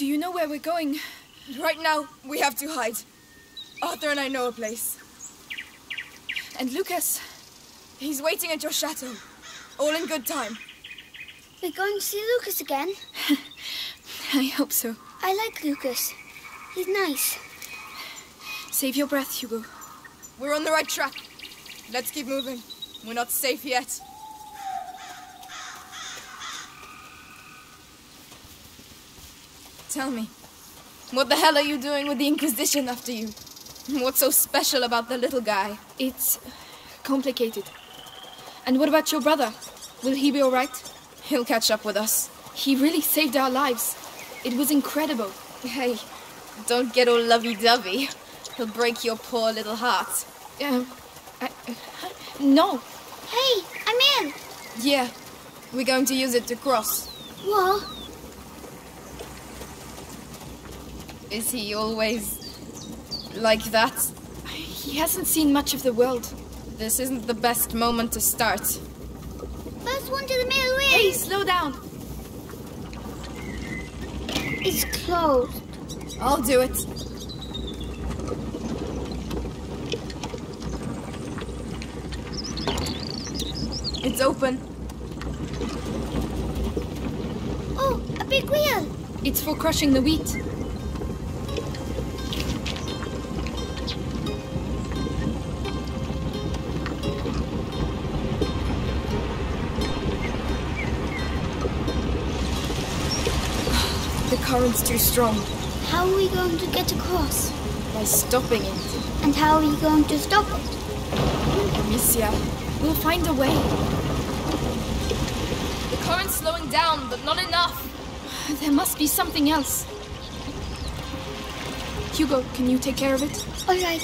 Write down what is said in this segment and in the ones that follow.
where we're going. Right now, we have to hide. Arthur and I know a place. And Lucas? He's waiting at your chateau. All in good time. We're going to see Lucas again? I hope so. I like Lucas. He's nice. Save your breath, Hugo. We're on the right track. Let's keep moving. We're not safe yet. Tell me, what the hell are you doing with the Inquisition after you? What's so special about the little guy? It's complicated. And what about your brother? Will he be alright? He'll catch up with us. He really saved our lives. It was incredible. Hey, don't get all lovey-dovey. He'll break your poor little heart. Um, I, uh, no. Hey, I'm in. Yeah, we're going to use it to cross. What? Is he always like that? He hasn't seen much of the world. This isn't the best moment to start. First one to the middle wins. Hey, slow down. It's closed. I'll do it. It's open. Oh, a big wheel. It's for crushing the wheat. Current's too strong. How are we going to get across? By stopping it. And how are we going to stop it? Amicia, We'll find a way. the current's slowing down, but not enough. There must be something else. Hugo, can you take care of it? All right.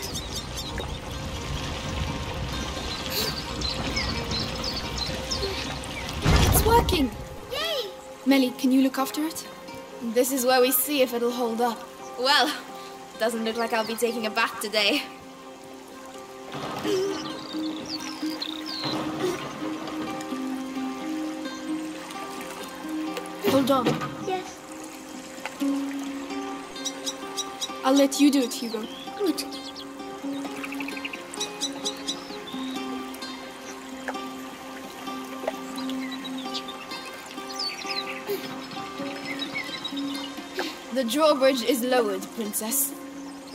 It's working! Yay! Mélie, can you look after it? This is where we see if it'll hold up. Well, doesn't look like I'll be taking a bath today. Hold on. Yes. I'll let you do it, Hugo. The drawbridge is lowered, Princess.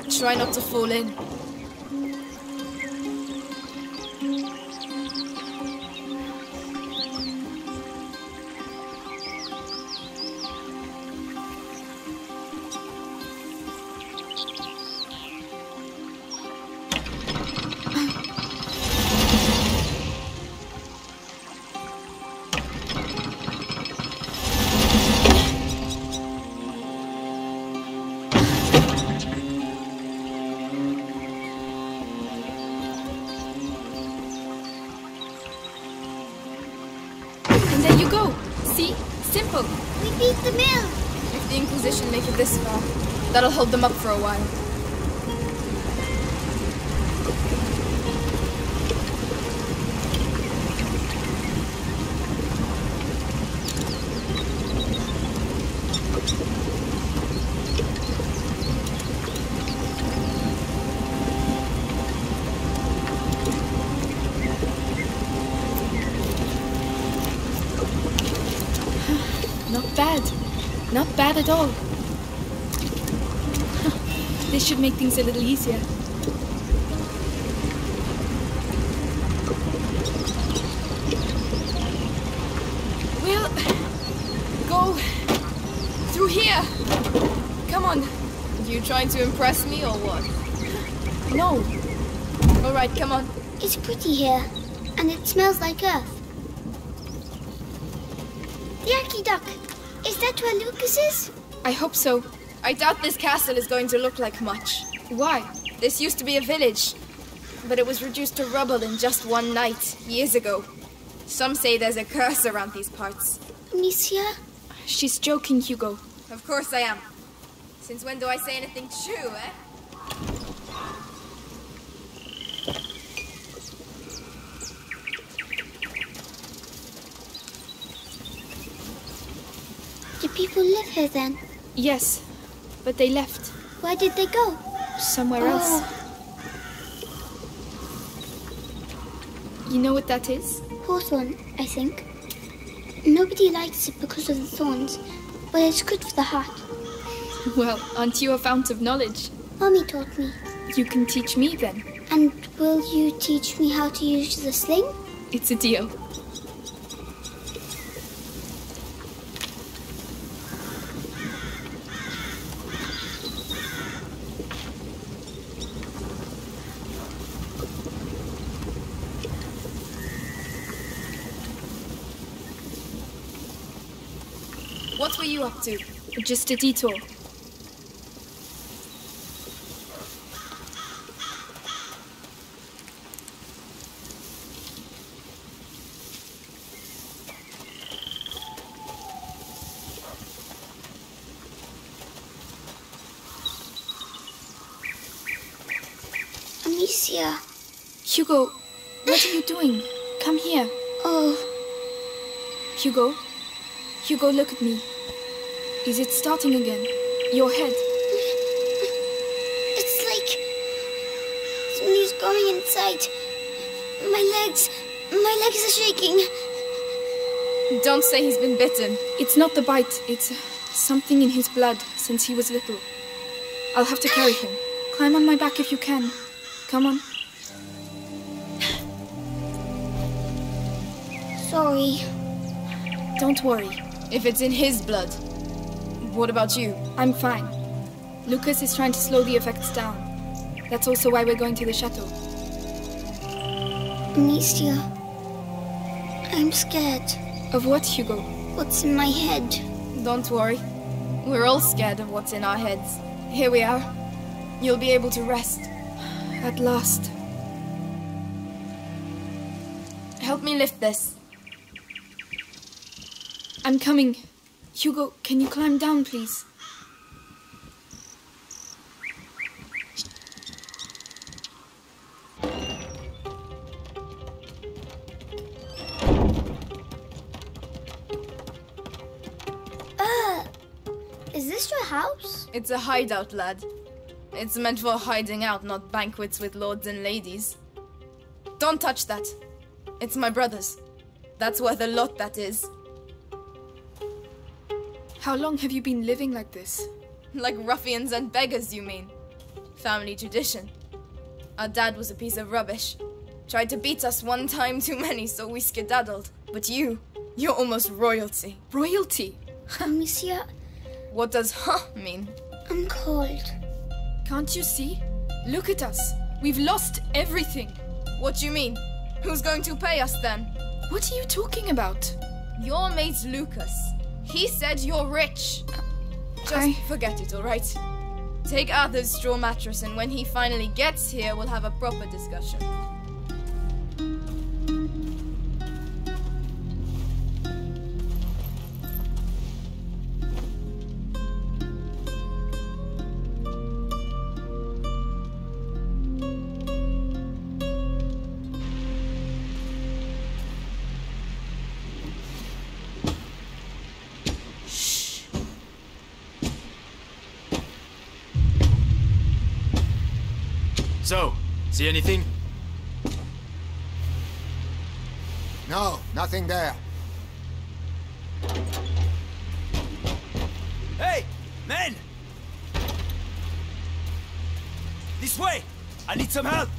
Try not to fall in. At all. this should make things a little easier. We'll go through here. Come on. You trying to impress me or what? No. All right, come on. It's pretty here, and it smells like earth. The Archiduck. Is that where Lucas is? I hope so. I doubt this castle is going to look like much. Why? This used to be a village, but it was reduced to rubble in just one night, years ago. Some say there's a curse around these parts. Amicia? She's joking, Hugo. Of course I am. Since when do I say anything true, eh? People live here then? Yes. but they left. Where did they go? Somewhere oh. else. Oh, You know what that is? hawthorn, I think. Nobody likes it because of the thorns, but it's good for the heart. Well, aren't you a fount of knowledge? Mommy taught me. You can teach me then. And will you teach me how to use the sling? It's a deal. What were you up to? Just a detour. Amicia. Hugo, what are you doing? Come here. Oh, Hugo. Hugo, look at me. Is it starting again? Your head. it's like somebody's going inside. My legs, my legs are shaking. Don't say he's been bitten. It's not the bite, it's uh, something in his blood since he was little. I'll have to carry him. Climb on my back if you can. Come on. Sorry. Don't worry. If it's in his blood. What about you? I'm fine. Lucas is trying to slow the effects down. That's also why we're going to the chateau. Amicia. I'm scared. Of what, Hugo? What's in my head? Don't worry. We're all scared of what's in our heads. Here we are. You'll be able to rest. At last. Help me lift this. I'm coming. Hugo, can you climb down, please? Uh, is this your house? It's a hideout, lad. It's meant for hiding out, not banquets with lords and ladies. Don't touch that. It's my brother's. That's worth a lot, that is. How long have you been living like this? Like ruffians and beggars, you mean? Family tradition. Our dad was a piece of rubbish. Tried to beat us one time too many, so we skedaddled. But you, you're almost royalty. Royalty! Uh, Amicia, What does huh mean? I'm cold. Can't you see? Look at us. We've lost everything. What do you mean? Who's going to pay us then? What are you talking about? Your mate Lucas. He said you're rich. Just I- forget it, alright? Take Arthur's straw mattress, and when he finally gets here, we'll have a proper discussion. See anything? No, nothing there. Hey, men! This way! I need some help!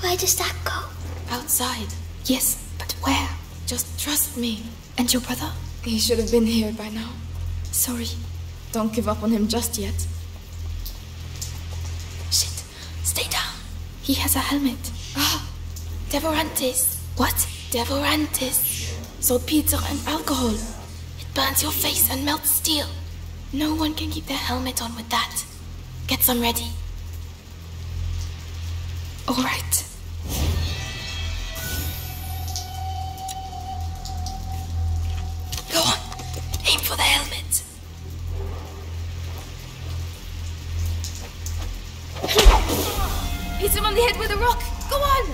Where does that go? Outside. Yes, but where? Just trust me. And your brother? He should have been here by now. Sorry. Don't give up on him just yet. Shit. Stay down. He has a helmet. Ah, Devorantis. What? Devorantis. Saltpeter and alcohol. It burns your face and melts steel. No one can keep their helmet on with that. Get some ready. All right. On the head with a rock. Go on.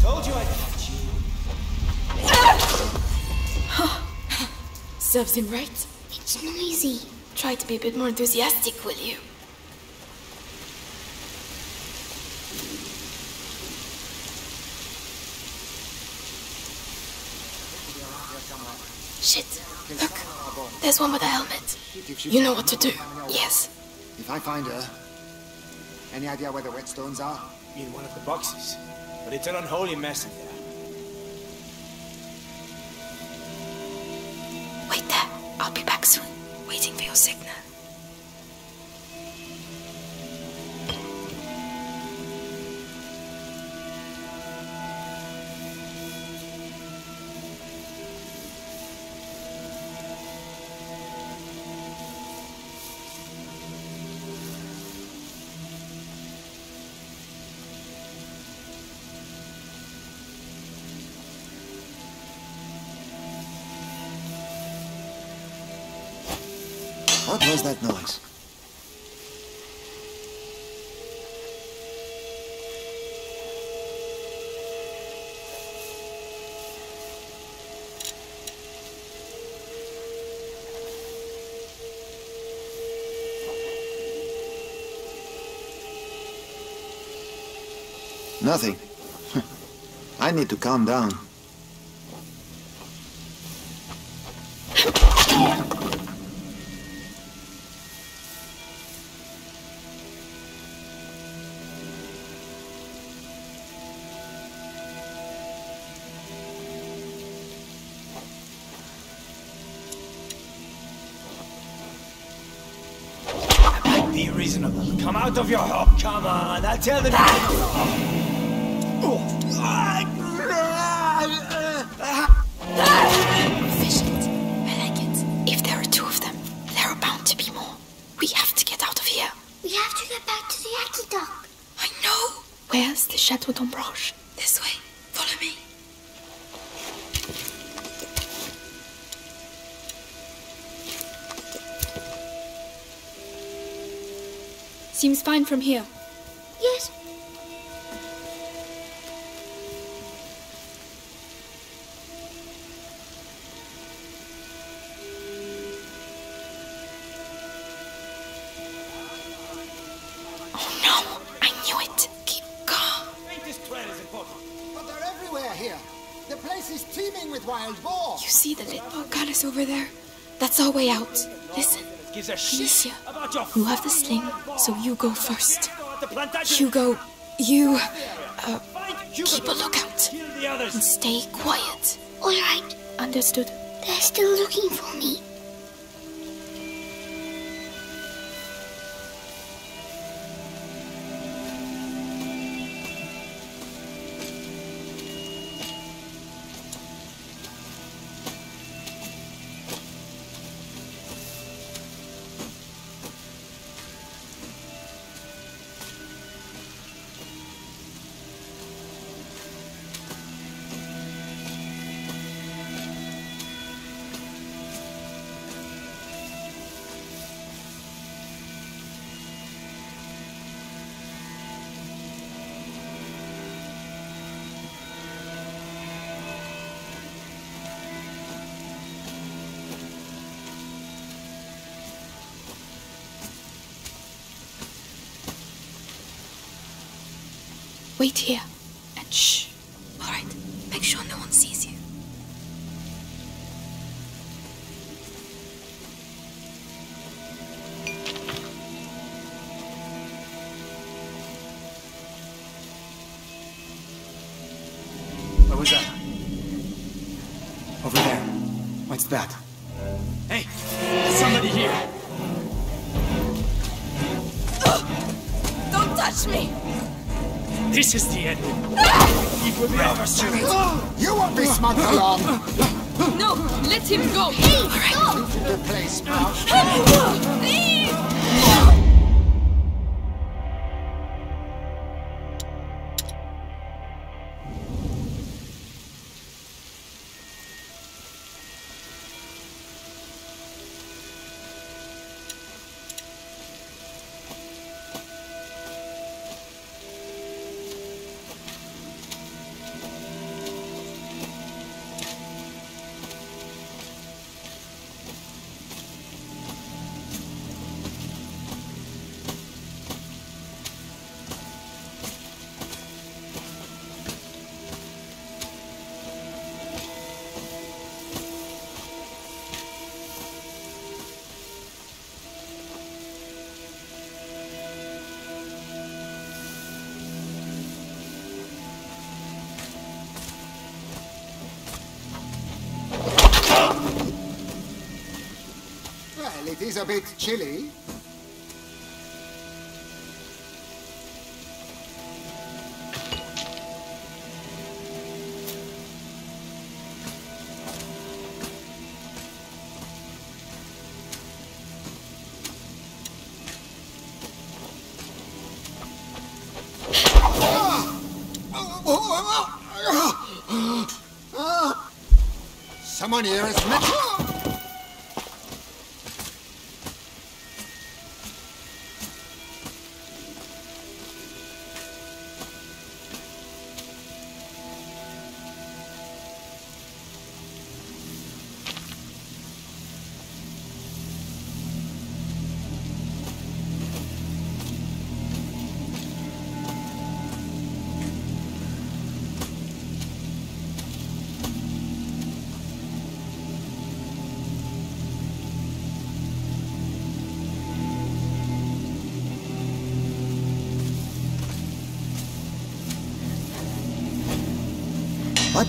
Told you I'd catch you. Serves him right. It's noisy. Try to be a bit more enthusiastic, will you? Shit. Look. There's one with a helmet. You know what to do. Yes. If I find her, any idea where the whetstones are? In one of the boxes. But it's an unholy mess in there. Was that noise? Nothing. I need to calm down. Reasonable. Of your hole. Come on, I'll tell them. Efficient. I like it. If there are two of them, there are bound to be more. We have to get out of here. We have to get back to the Aki dock. I know. Where's the Chateau d'Ombrage? Seems fine from here. Yes. Oh no! I knew it. Keep calm. This trail is important. But they're everywhere here. The place is teeming with wild boar. You see the lit portcullis over there? That's our way out. Listen, Gives a shit Amicia, you have the sling, so you go first. at the plantation. Hugo, you uh, keep a lookout Kill the others. and stay quiet. All right. Understood? They're still looking for me. Wait here. This is the end. It will be over soon. You won't be smug for long. No, let him go! The place, Sprout. Is a bit chilly. Someone here is met.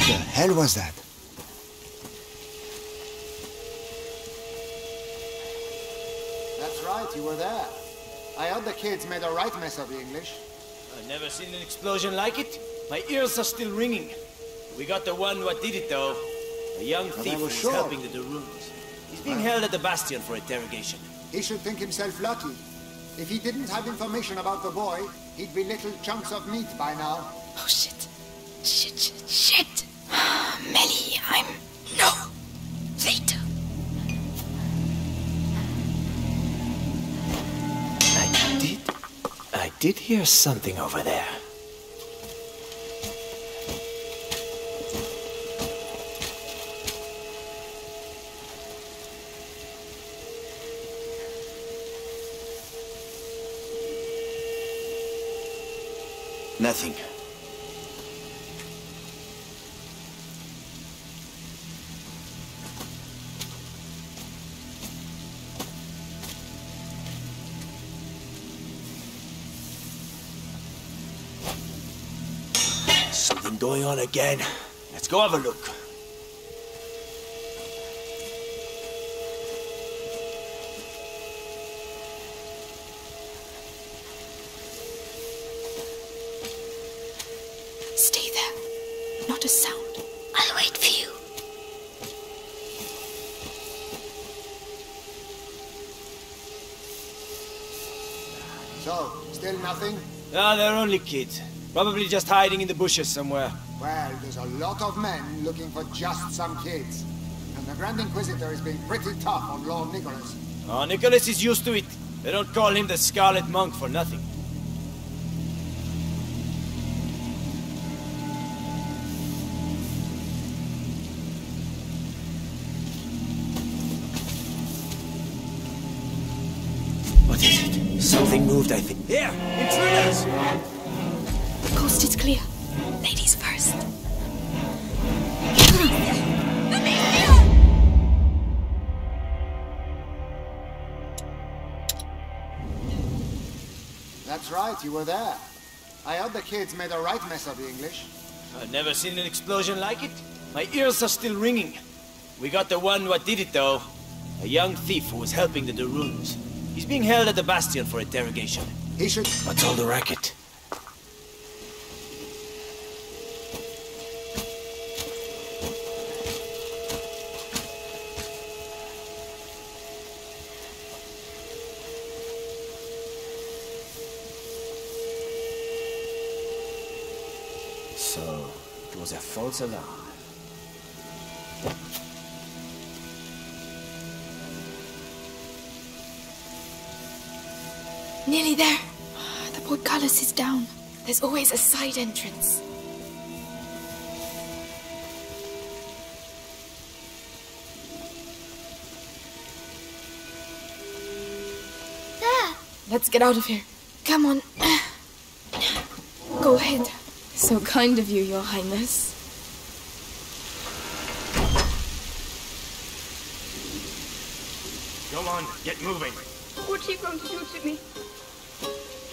The hell was that? That's right, you were there. I heard the kids made a right mess of the English. I've never seen an explosion like it. My ears are still ringing. We got the one what did it though. A young I thief who was was sure. helping the de Runes. He's being held at the Bastion for interrogation. He should think himself lucky. If he didn't have information about the boy, he'd be little chunks of meat by now. Oh shit. Shit, shit, shit. Mélie, I'm. No! Later. I did. I did hear something over there. Nothing. Going on again. Let's go have a look. Stay there. Not a sound. I'll wait for you. So, still nothing? Ah, they're only kids. Probably just hiding in the bushes somewhere. Well, there's a lot of men looking for just some kids. And the Grand Inquisitor is being pretty tough on Lord Nicholas. Oh, Nicholas is used to it. They don't call him the Scarlet Monk for nothing. What is it? Something moved, I think. Were there. I heard the kids made a right mess of the English. I've never seen an explosion like it. My ears are still ringing. We got the one what did it though. A young thief who was helping the de Runes. He's being held at the Bastion for interrogation. He should... What's all the racket? So, it was a false alarm. Nearly there. The portcullis is down. There's always a side entrance. There. Let's get out of here. Come on. Go ahead. So kind of you, Your Highness. Come on, get moving. What's he going to do to me?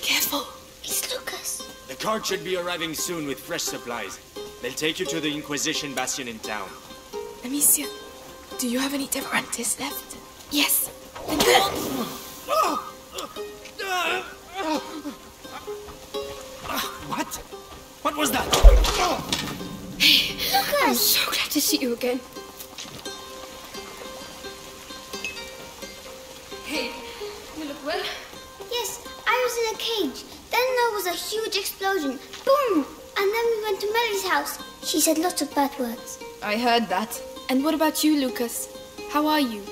Careful. It's Lucas. The cart should be arriving soon with fresh supplies. They'll take you to the Inquisition Bastion in town. Amicia, do you have any Devorantis left? Yes. Then go on. What? What was that? Lucas! I'm so glad to see you again. House. She said lots of bad words. I heard that. And what about you, Lucas? How are you?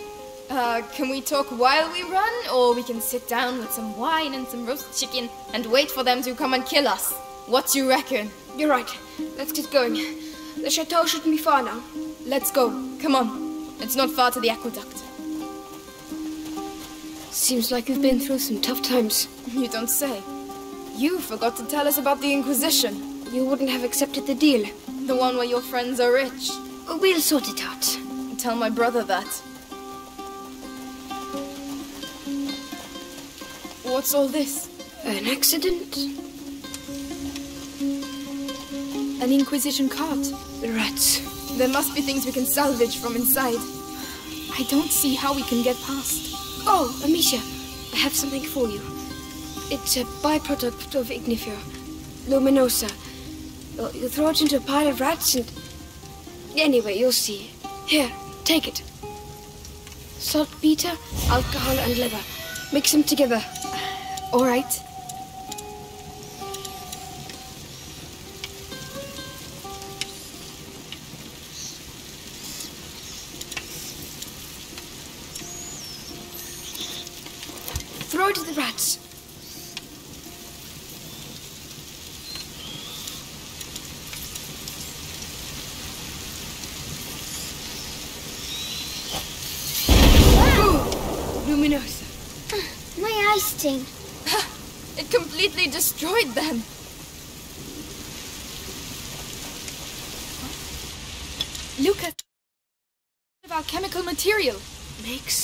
Uh, can we talk while we run, or we can sit down with some wine and some roast chicken and wait for them to come and kill us? What do you reckon? You're right. Let's get going. The chateau shouldn't be far now. Let's go. Come on. It's not far to the aqueduct. Seems like you've been through some tough times. You don't say. You forgot to tell us about the Inquisition. You wouldn't have accepted the deal. The one where your friends are rich. We'll sort it out. Tell my brother that. What's all this? An accident? An Inquisition cart. Rats. There must be things we can salvage from inside. I don't see how we can get past. Oh, Amicia, I have something for you. It's a byproduct of Ignifer, luminosa. Well, you throw it into a pile of rats and. Anyway, you'll see. Here, take it. Saltpeter, alcohol, and liver. Mix them together. All right.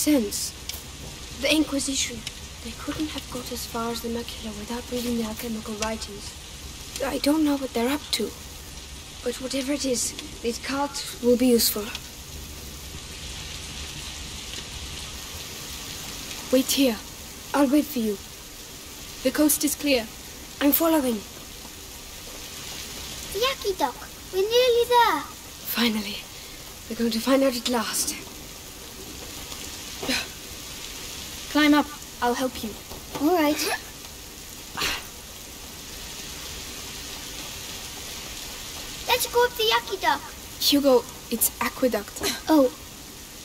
Sense. The Inquisition. They couldn't have got as far as the macula without reading the alchemical writings. I don't know what they're up to. But whatever it is, these carts will be useful. Wait here. I'll wait for you. The coast is clear. I'm following. Yaki Dock. We're nearly there. Finally. We're going to find out at last. Climb up. I'll help you. All right. Let's go up the Yaki Dock. Hugo, it's aqueduct. Oh,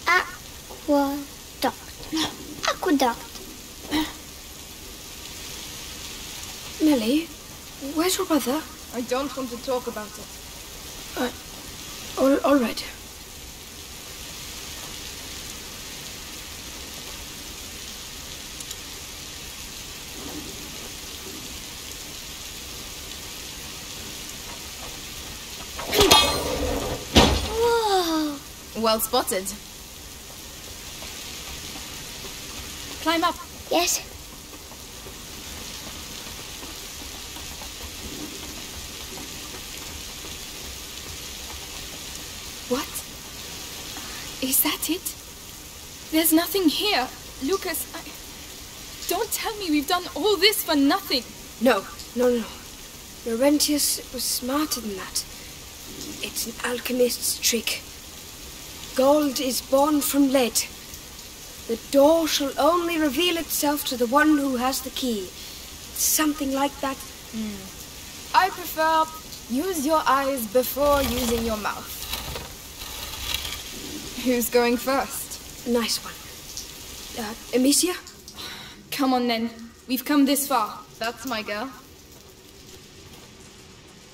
aqueduct. Aqueduct. Mélie, where's your brother? I don't want to talk about it. Uh, all, all right. Whoa. Well spotted. Climb up. Yes. What? Is that it? There's nothing here. Lucas, I... Don't tell me we've done all this for nothing. No, no, no. Laurentius was smarter than that. It's an alchemist's trick. Gold is born from lead. The door shall only reveal itself to the one who has the key. Something like that. I prefer use your eyes before using your mouth. Who's going first? Nice one. Uh, Amicia? Come on then. We've come this far. That's my girl.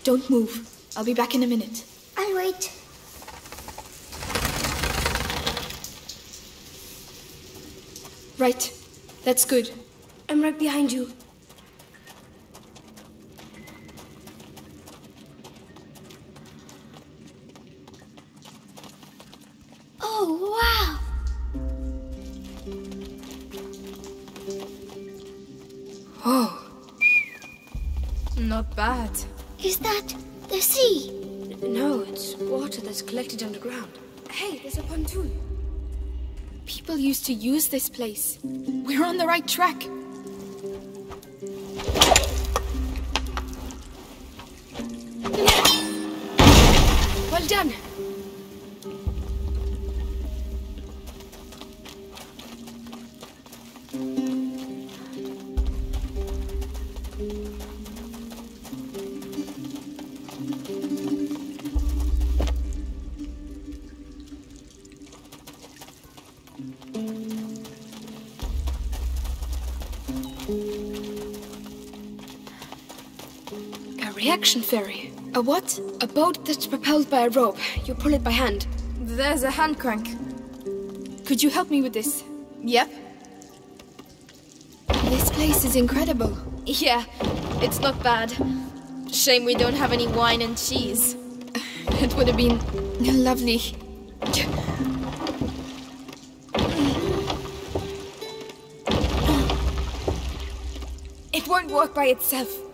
Don't move. I'll be back in a minute. I'll wait. Right. That's good. I'm right behind you. Oh, wow. Oh, Not bad. Is that the sea? no, it's water that's collected underground. Hey, there's a pontoon. Used to use this place. We're on the right track. Well done. A what? A boat that's propelled by a rope. You pull it by hand. There's a hand crank. Could you help me with this? Yep. This place is incredible. Yeah, it's not bad. Shame we don't have any wine and cheese. It would have been lovely. It won't work by itself.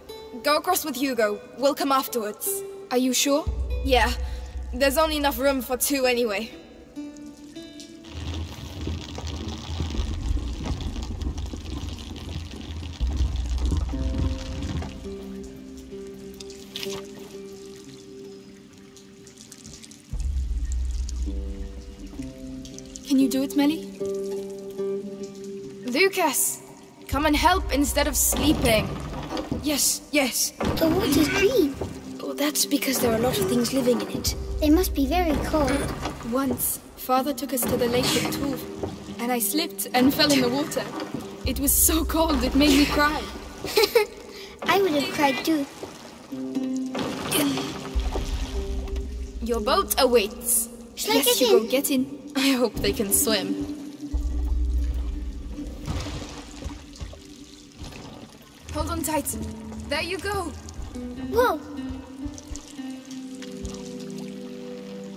Go across with Hugo. We'll come afterwards. Are you sure? Yeah, there's only enough room for two anyway. Can you do it, Mélie? Lucas, come and help instead of sleeping. Yes, yes. The water's green. Oh, that's because there are a lot of things living in it. They must be very cold. Once, father took us to the lake at Tuv, and I slipped and fell in the water. It was so cold, it made me cry. I would have cried too. Your boat awaits. Shall I yes, get Hugo, in? get in. I hope they can swim. Tight. There you go. Whoa!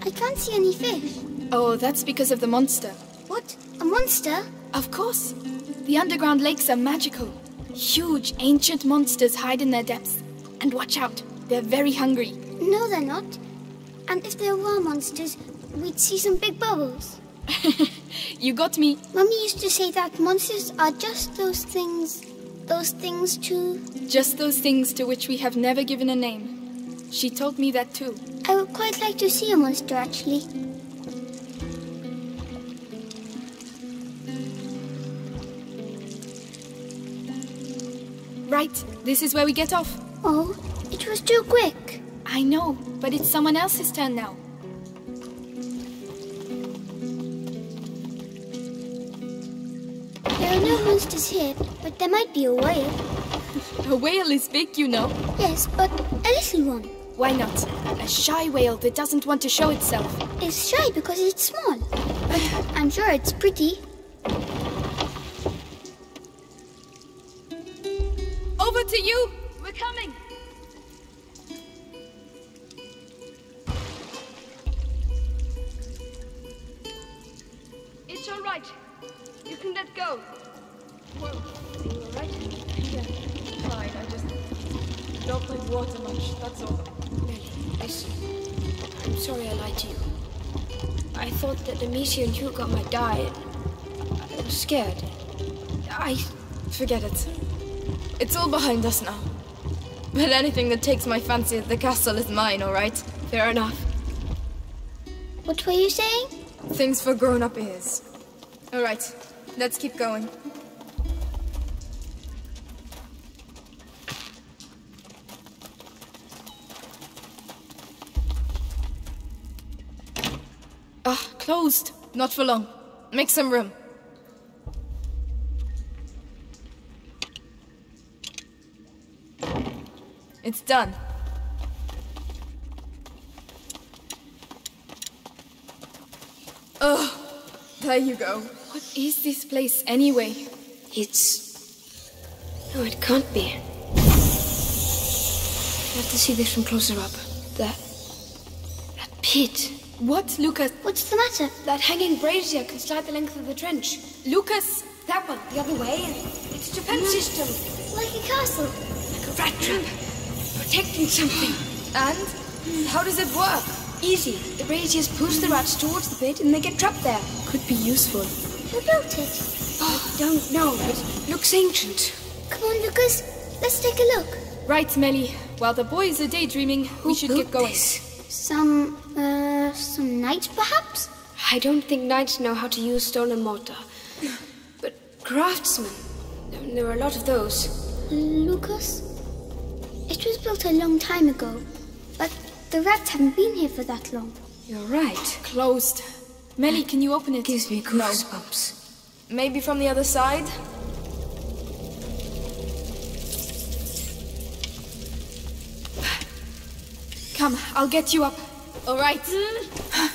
I can't see any fish. Oh, that's because of the monster. What? A monster? Of course. The underground lakes are magical. Huge, ancient monsters hide in their depths. And watch out, they're very hungry. No, they're not. And if there were monsters, we'd see some big bubbles. You got me. Mummy used to say that monsters are just those things. Those things too. Just those things to which we have never given a name. She told me that too. I would quite like to see a monster actually. Right, this is where we get off. Oh, it was too quick. I know, but it's someone else's turn now. There are no monsters here, but there might be a whale. A whale is big, you know. Yes, but a little one. Why not? A shy whale that doesn't want to show itself. It's shy because it's small. But I'm sure it's pretty. Scared. I. Forget it. It's all behind us now. But anything that takes my fancy at the castle is mine, alright? Fair enough. What were you saying? Things for grown up ears. Alright, let's keep going. Ah, closed. Not for long. Make some room. It's done. Oh, there you go. What is this place anyway? It's. No, it can't be. I have to see this from closer up. That. That pit. What, Lucas? What's the matter? That hanging brazier can slide the length of the trench. Lucas! That one, the other way. It's a defense mm. system. Like a castle. Like a rat trap. Protecting something. And? How does it work? Easy. The braziers push the rats towards the pit and they get trapped there. Could be useful. Who built it? I don't know, but it looks ancient. Come on, Lucas. Let's take a look. Right, Mélie. While the boys are daydreaming, Who we should get going. This? Some, uh, some knights, perhaps? I don't think knights know how to use stone and mortar. But craftsmen, there are a lot of those. Lucas? It was built a long time ago, but the rats haven't been here for that long. You're right. Closed. Mélie, can you open it? Gives me goosebumps. Maybe from the other side? Come, I'll get you up. All right. Hmm?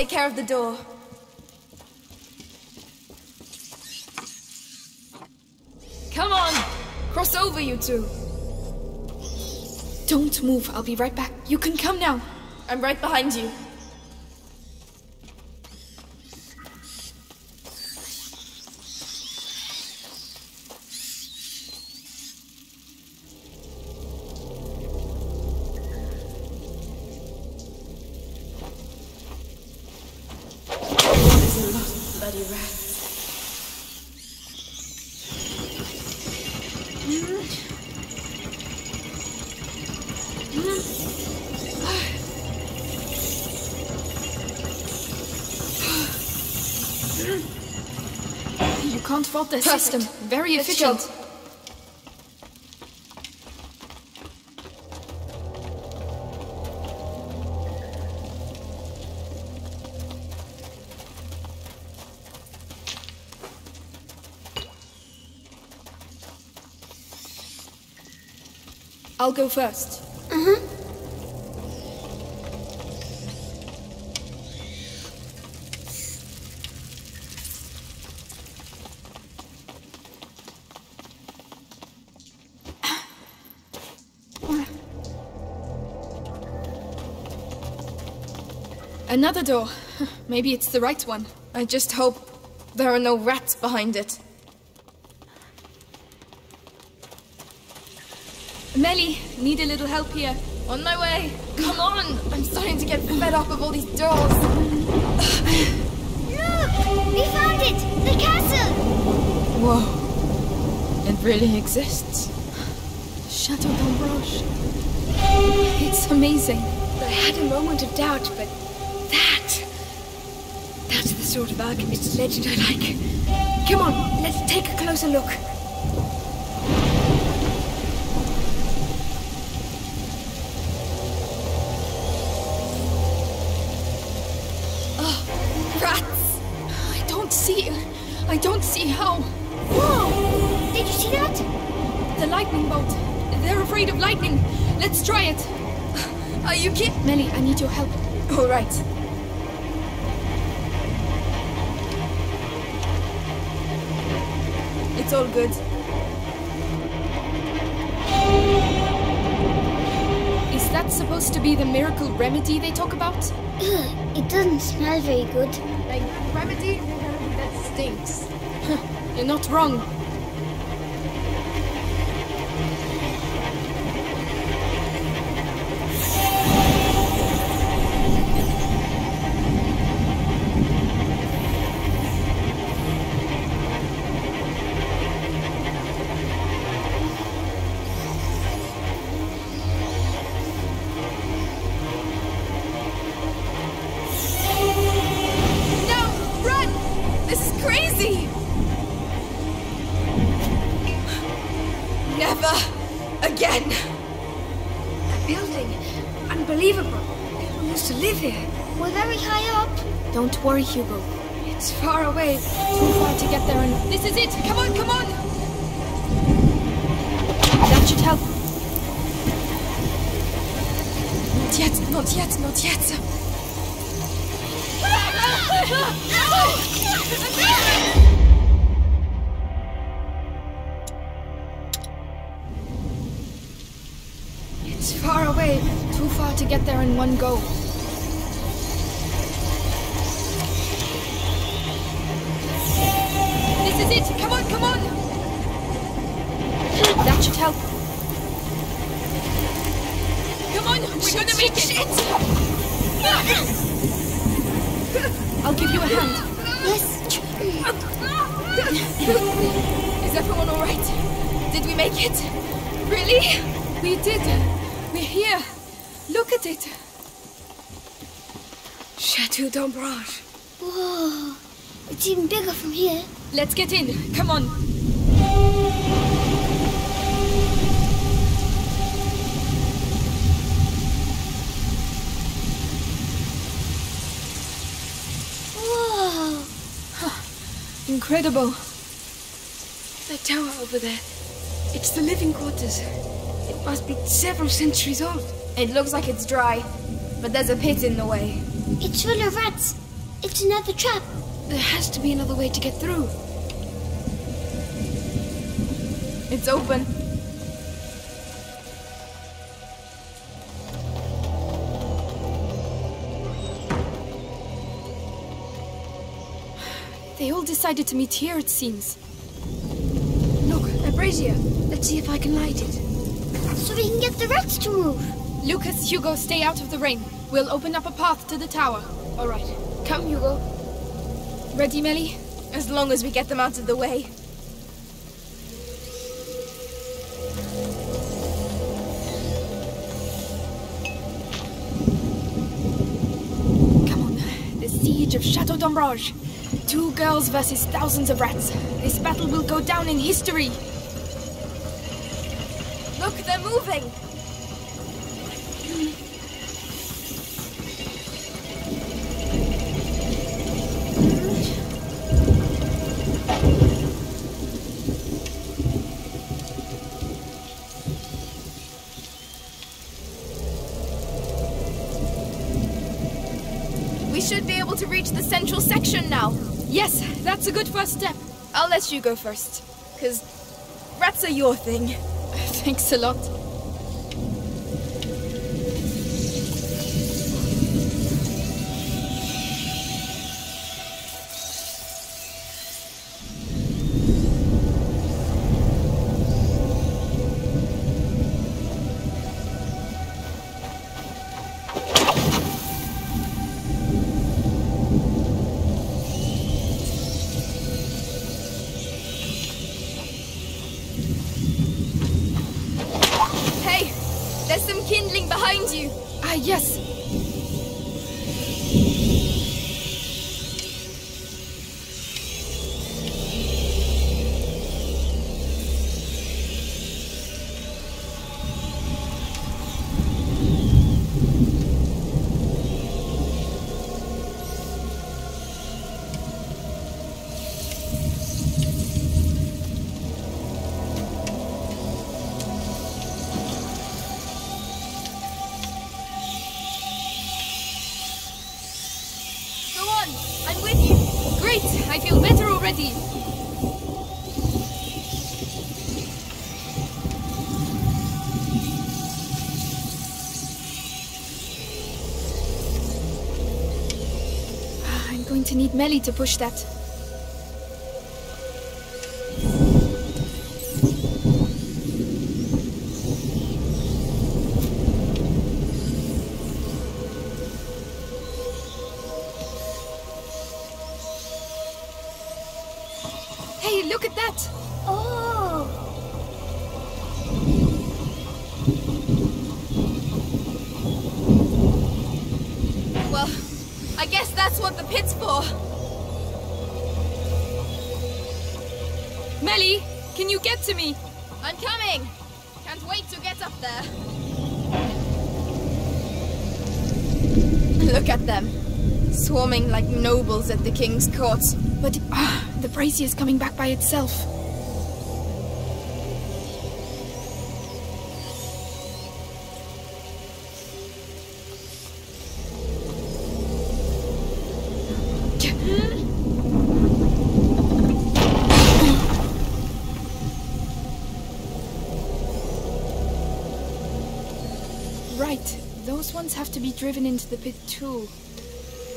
Take care of the door. Come on! Cross over, you two. Don't move. I'll be right back. You can come now. I'm right behind you. You can't fault their Perfect. system. Very Let's efficient. go. I'll go first. Another door. Maybe it's the right one. I just hope there are no rats behind it. Mélie, need a little help here. On my way. Come on. I'm starting to get fed up of all these doors. Look! We found it! The castle! Whoa. It really exists. Chateau d'Ombrage. It's amazing. I had a moment of doubt, but. That's the sort of alchemist's legend I like. Come on, let's take a closer look. Oh, rats! I don't see. I don't see how. Whoa! Did you see that? The lightning bolt. They're afraid of lightning. Let's try it. Are you kidding? Mélie, I need your help. All right. Good. Is that supposed to be the miracle remedy they talk about? It doesn't smell very good. Like, remedy that stinks. You're not wrong. Don't worry, Hugo. It's far away. Too far to get there and... This is it! Come on, come on! That should help. Not yet, not yet, not yet. It's far away. Too far to get there in one go. Is it! Come on, come on! That should help. Come on, we're gonna make it! I'll give you a hand. Yes. Is everyone alright? Did we make it? Really? We did. We're here. Look at it. Chateau d'Ombrage. Whoa. It's even bigger from here. Let's get in. Come on. Whoa. Incredible. That tower over there. It's the living quarters. It must be several centuries old. It looks like it's dry, but there's a pit in the way. It's full of rats. It's another trap. There has to be another way to get through. It's open. They all decided to meet here, it seems. Look, a brazier. Let's see if I can light it. So we can get the rats to move. Lucas, Hugo, stay out of the rain. We'll open up a path to the tower. All right. Come, Hugo. Ready, Mélie? As long as we get them out of the way. Come on. The siege of Chateau d'Ombrage. Two girls versus thousands of rats. This battle will go down in history. Look, they're moving! That's a good first step. I'll let you go first, because rats are your thing. Thanks a lot. Ah, yes. Mélie to push that. King's court. But ah, the brazier is coming back by itself. Right, those ones have to be driven into the pit too.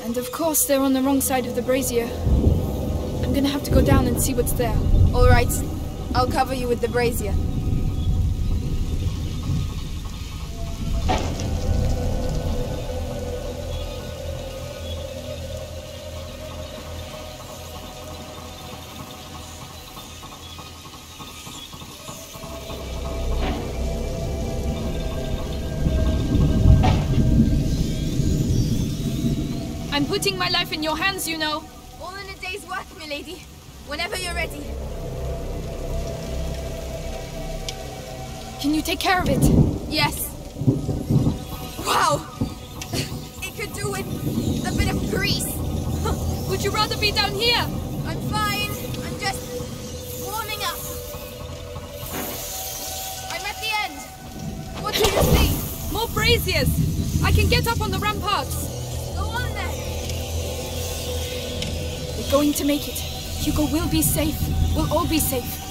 And of course, they're on the wrong side of the brazier. I'm gonna have to go down and see what's there. All right. I'll cover you with the brazier. Putting my life in your hands, you know. All in a day's work, milady. Whenever you're ready. Can you take care of it? Yes. Wow! It could do with a bit of grease. Would you rather be down here? I'm fine. I'm just warming up. I'm at the end. What do you see? More braziers! I can get up on the ramparts. Going to make it. Hugo will be safe. We'll all be safe.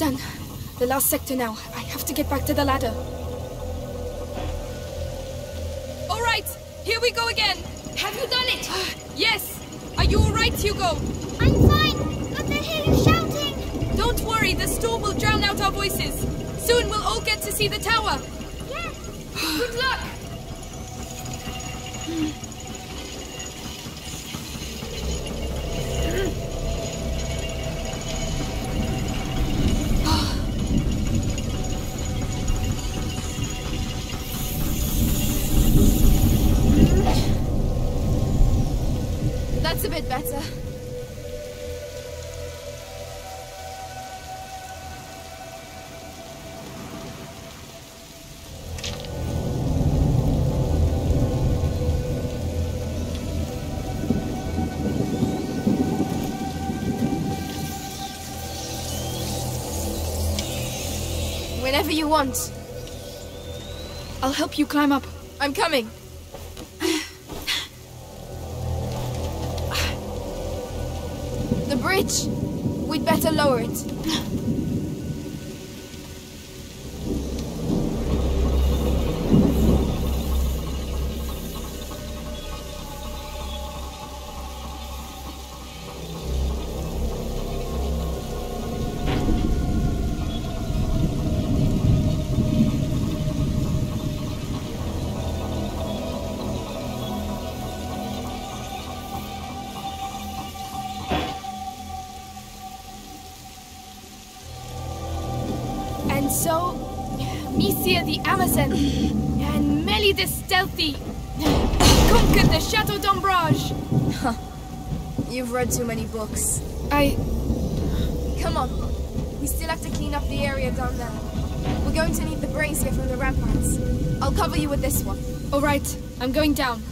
Done. The last sector now. I have to get back to the ladder. All right, here we go again. Have you done it? Uh, yes. Are you all right, Hugo? I'm fine, but I hear you shouting. Don't worry, the storm will drown out our voices. Soon we'll all get to see the tower. Yes. Good luck! Whenever you want. I'll help you climb up. I'm coming. The bridge. We'd better lower it. The Amazon and Mélie the Stealthy conquered the Chateau d'Ombrage. You've read too many books. I. Come on. We still have to clean up the area down there. We're going to need the brazier from the ramparts. I'll cover you with this one. All right, I'm going down.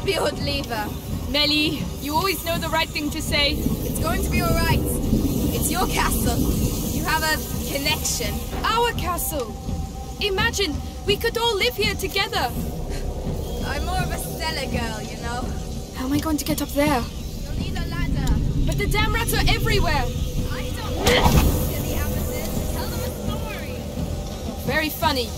A crappy old lever. Mélie, you always know the right thing to say. It's going to be alright. It's your castle. You have a connection. Our castle. Imagine, we could all live here together. I'm more of a cellar girl, you know. How am I going to get up there? You'll need a ladder. But the damn rats are everywhere. I don't know. Silly Amazon. Tell them a story. Very funny.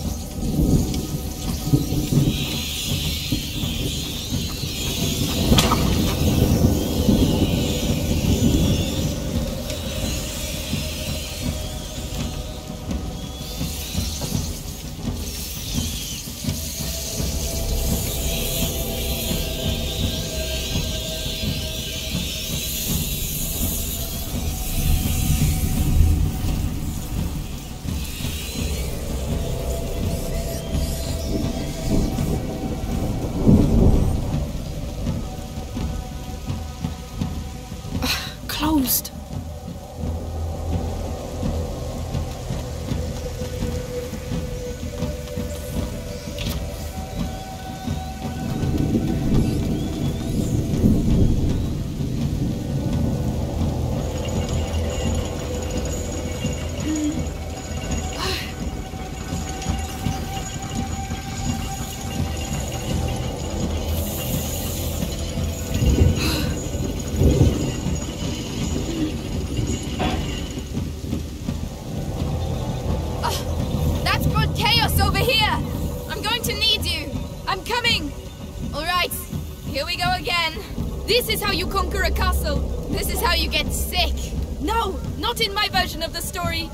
This is how you get sick. No, not in my version of the story.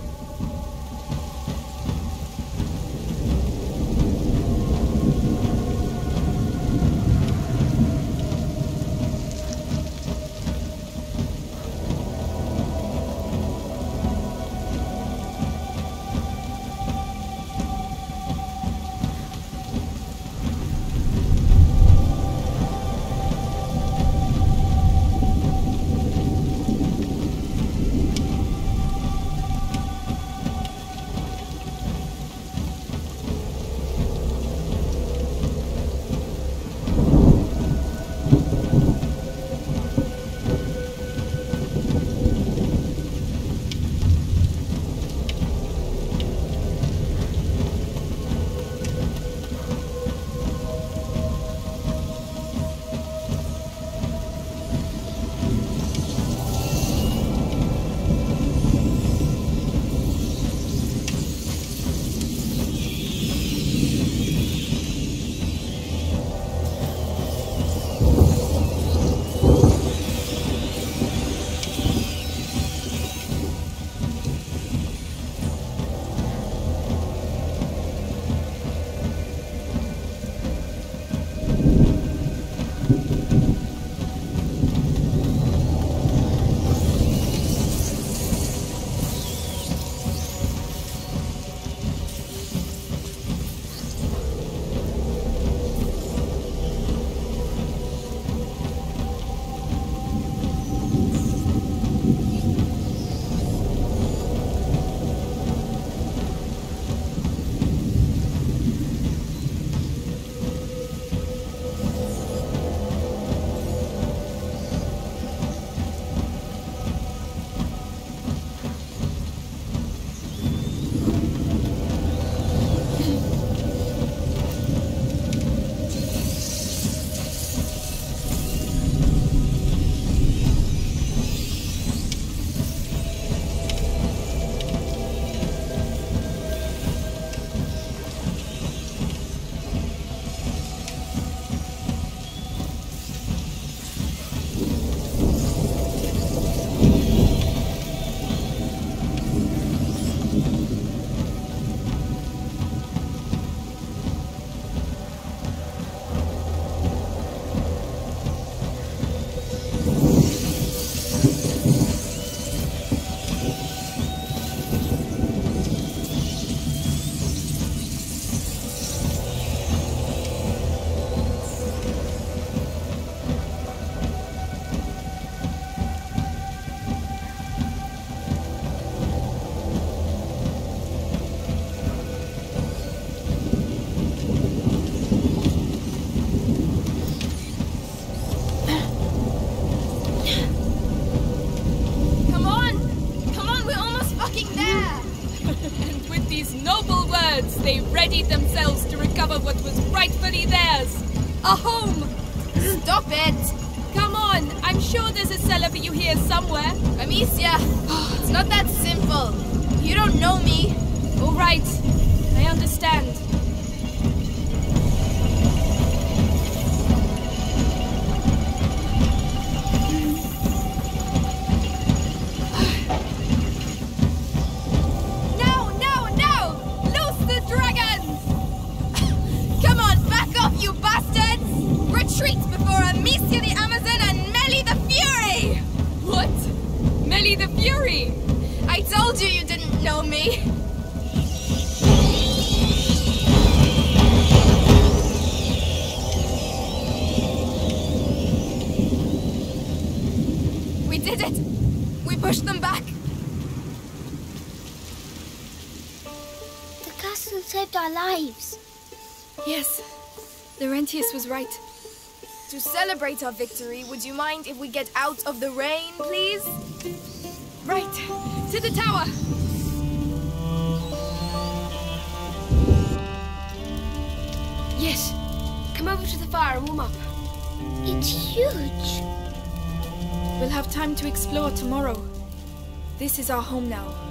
A home! Stop it! Come on, I'm sure there's a cellar for you here somewhere. Amicia, it's not that simple. You don't know me. All right, I understand. Celebrate our victory, would you mind if we get out of the rain, please? Right, to the tower! Yes. Come over to the fire and warm up. It's huge. We'll have time to explore tomorrow. This is our home now.